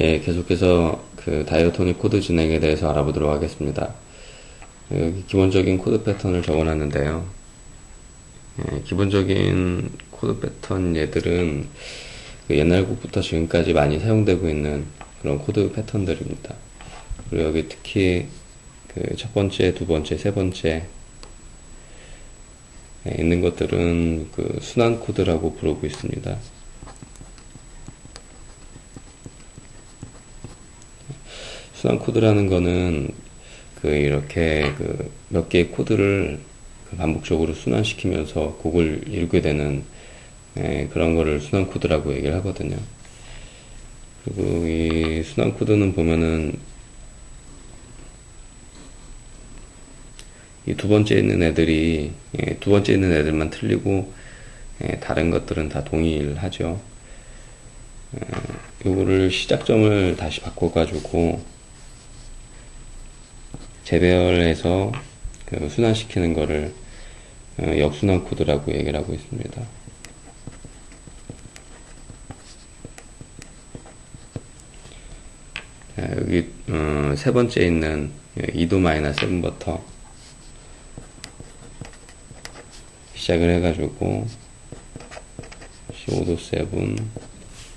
예, 계속해서 그 diatonic 코드 진행에 대해서 알아보도록 하겠습니다. 여기 기본적인 코드 패턴을 적어놨는데요. 예, 기본적인 코드 패턴 얘들은 그 옛날부터 지금까지 많이 사용되고 있는 그런 코드 패턴들입니다. 그리고 여기 특히 그 첫 번째, 두 번째, 세 번째 예, 있는 것들은 그 순환 코드라고 부르고 있습니다. 순환 코드라는 거는 그 이렇게 그 몇 개의 코드를 그 반복적으로 순환시키면서 곡을 이루게 되는 예, 그런 거를 순환 코드라고 얘기를 하거든요. 그리고 이 순환 코드는 보면은 이 두 번째 있는 애들이 예, 두 번째 있는 애들만 틀리고 예, 다른 것들은 다 동일하죠. 예, 요거를 시작점을 다시 바꿔가지고 재배열해서 그 순환시키는 거를 어, 역순환 코드라고 얘기를 하고 있습니다. 자, 여기 어, 세 번째 있는 2도 마이너스 7부터 시작을 해가지고 15도 7,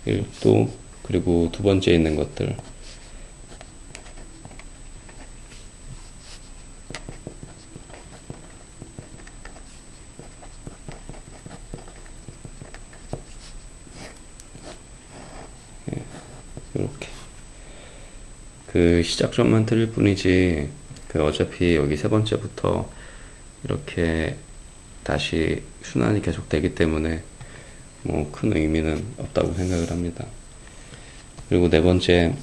1도 그리고 두 번째 있는 것들 이렇게 그 시작점만 틀릴 뿐이지 그 어차피 여기 세 번째부터 이렇게 다시 순환이 계속되기 때문에 뭐 큰 의미는 없다고 생각을 합니다. 그리고 네 번째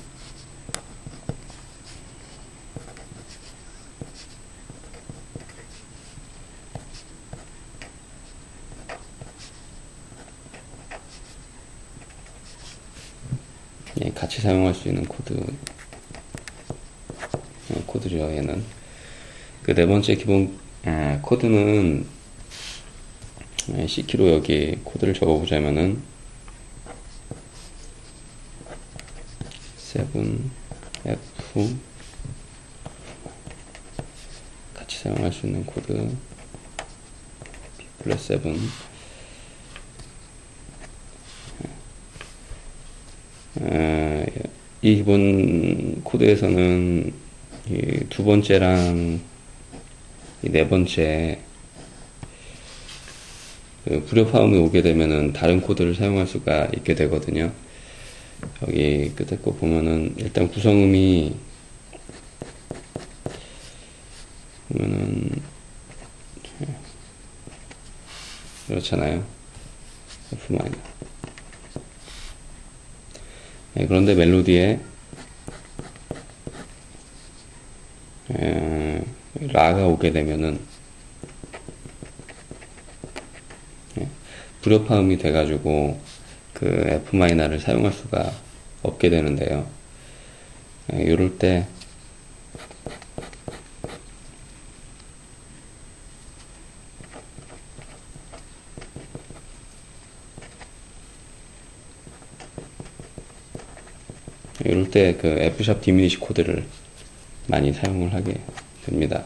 예, 같이 사용할 수 있는 코드 예, 코드죠 얘는. 그 네 번째 기본 아, 코드는 예, C키로 여기 코드를 적어보자면은 7F 같이 사용할 수 있는 코드 B 플러스 7 어, 이 기본 코드에서는 이 두 번째랑 이네 번째 그 불협화음이 오게 되면은 다른 코드를 사용할 수가 있게 되거든요. 여기 끝에 거 보면은 일단 구성음이 보면은 그렇잖아요. F 마이너. 네, 그런데 멜로디에 에, 라가 오게 되면은 예, 불협화음이 돼가지고 그 F 마이너를 사용할 수가 없게 되는데요. 예, 이럴 때 이럴 때 그 F샵 디미니시 코드를 많이 사용을 하게 됩니다.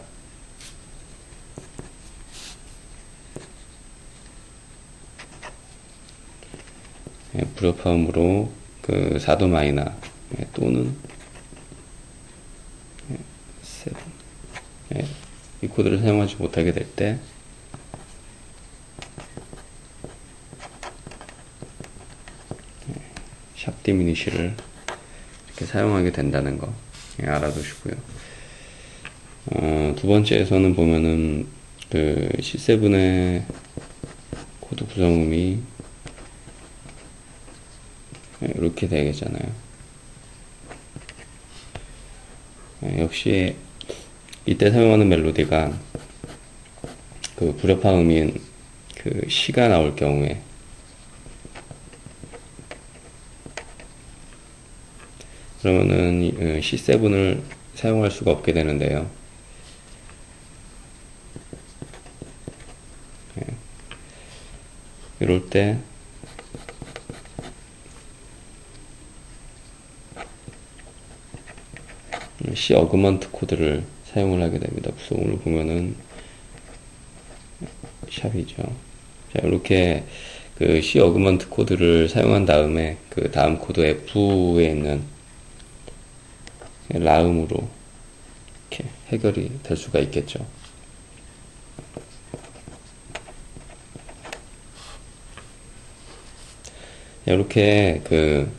불협화음으로 그 4도 마이너 예, 또는 예, 7. 예, 이 코드를 사용하지 못하게 될 때 sharp diminish를 이렇게 사용하게 된다는 거 예, 알아두시고요. 어, 두 번째에서는 보면은 그 C7의 코드 구성음이 이렇게 되겠잖아요. 예, 역시 이때 사용하는 멜로디가 그 불협화 음인 그 시가 나올 경우에 그러면은 C7을 사용할 수가 없게 되는데요. 예. 이럴 때 C 어그먼트 코드를 사용을 하게 됩니다. 구성을 보면은 sharp이죠. 자, 이렇게 그 C augment 코드를 사용한 다음에 그 다음 코드 F에 있는 라음으로 이렇게 해결이 될 수가 있겠죠. 이렇게 그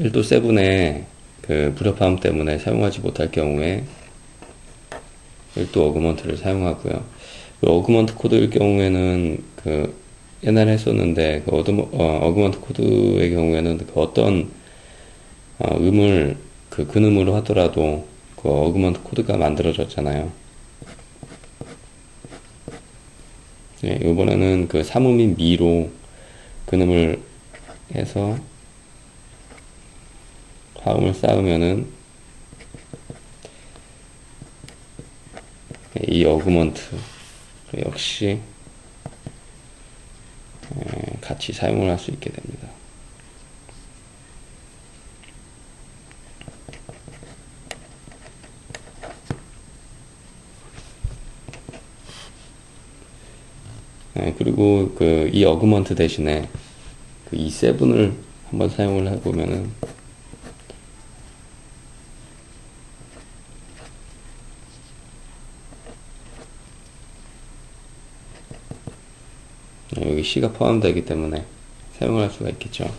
1도 7의 그 불협화음 때문에 사용하지 못할 경우에 1도 augment를 사용하고요. 그 augment 코드일 경우에는 그 옛날에 했었는데 그 어드, augment 코드의 경우에는 그 어떤 어, 음을 그 근음으로 하더라도 그 augment 코드가 만들어졌잖아요. 네, 이번에는 그 삼음인 미로 근음을 해서 화음을 쌓으면은 이 어그먼트 역시 같이 사용을 할 수 있게 됩니다. 그리고 그 이 어그먼트 대신에 그 E7을 한번 사용을 해보면은 여기 C가 포함되기 때문에 사용을 할 수가 있겠죠.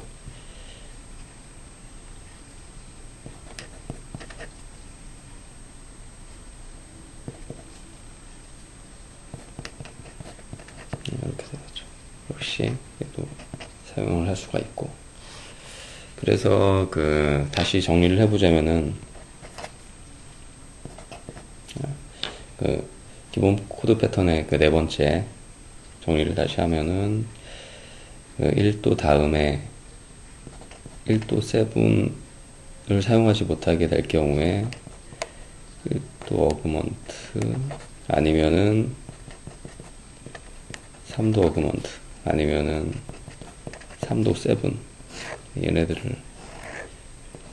이렇게 되죠. 역시 또 사용을 할 수가 있고. 그래서 그 다시 정리를 해보자면은 그 기본 코드 패턴의 그 네 번째 정리를 다시 하면은 그 1도 다음에 1도 7을 사용하지 못하게 될 경우에 1도 augment 아니면은 3도 어그먼트 아니면은 3도 7 얘네들을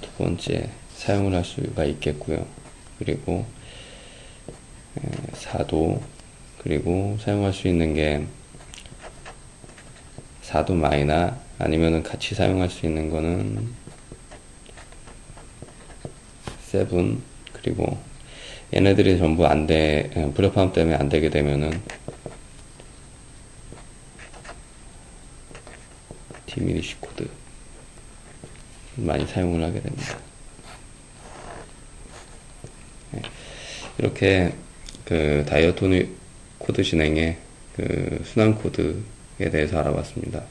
두 번째 사용을 할 수가 있겠고요. 그리고 4도 그리고 사용할 수 있는 게 4도 마이나 아니면은 같이 사용할 수 있는 거는 7 그리고 얘네들이 전부 안 돼, 불협화음 때문에 안 되게 되면은 diminish 코드 많이 사용을 하게 됩니다. 네. 이렇게 그 diatonic 코드 진행의 그 순환 코드에 대해서 알아봤습니다.